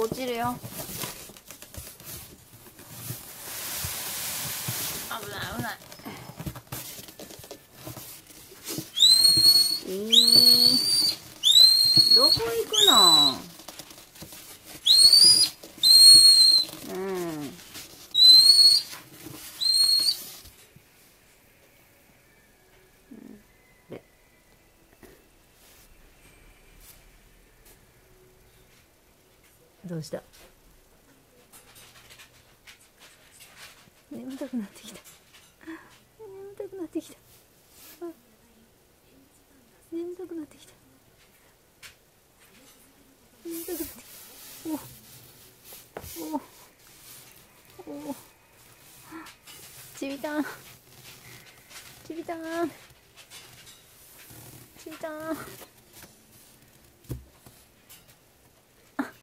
落ちるよ。危ない危ない。えー、どこ行くの？どうした？眠たくなってきた。眠たくなってきた。眠たくなってきた。眠たくなってきた。おおおちびたん。ちびたん。ちびたん。